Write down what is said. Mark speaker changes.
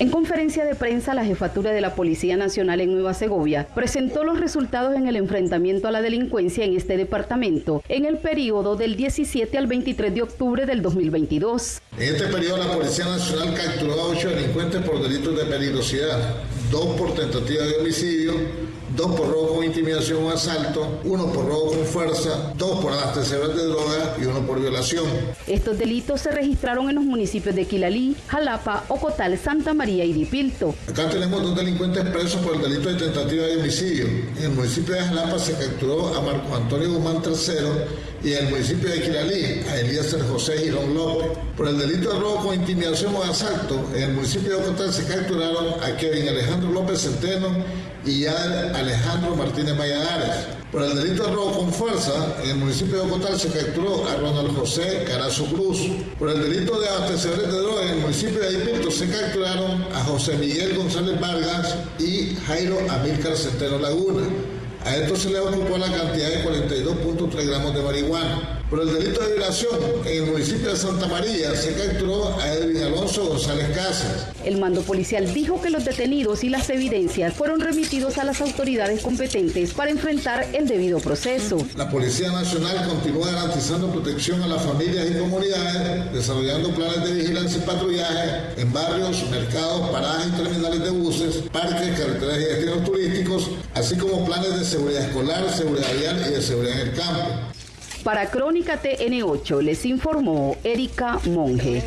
Speaker 1: En conferencia de prensa, la jefatura de la Policía Nacional en Nueva Segovia presentó los resultados en el enfrentamiento a la delincuencia en este departamento en el periodo del 17 al 23 de octubre del 2022.
Speaker 2: En este periodo, la Policía Nacional capturó a ocho delincuentes por delitos de peligrosidad, dos por tentativa de homicidio, dos por robo con intimidación o asalto, uno por robo con fuerza, dos por antecedentes de droga y uno por violación.
Speaker 1: Estos delitos se registraron en los municipios de Quilalí, Jalapa, Ocotal, Santa María y Dipilto.
Speaker 2: Acá tenemos dos delincuentes presos por el delito de tentativa de homicidio. En el municipio de Jalapa se capturó a Marco Antonio Guzmán III y en el municipio de Quilalí a Elías José Girón López. Por el delito de robo con intimidación o asalto, en el municipio de Ocotal se capturaron a Kevin Alejandro López Centeno y a Alejandro Martínez Valladares. Por el delito de robo con fuerza, en el municipio de Ocotal se capturó a Ronald José Carazo Cruz. Por el delito de abastecedores de droga, en el municipio de Aipinto se capturaron a José Miguel González Vargas y Jairo Amílcar Centeno Laguna. A esto se le ocupó la cantidad de 42.3 gramos de marihuana. Por el delito de violación, en el municipio de Santa María se capturó a Edwin Alonso González Casas.
Speaker 1: El mando policial dijo que los detenidos y las evidencias fueron remitidos a las autoridades competentes para enfrentar el debido proceso.
Speaker 2: La Policía Nacional continúa garantizando protección a las familias y comunidades, desarrollando planes de vigilancia y patrullaje en barrios, mercados, parajes y terminales de buses, parques, carreteras y destinos turísticos, así como planes de seguridad escolar, seguridad vial y de seguridad en el campo.
Speaker 1: Para Crónica TN8 les informó Erika Monge.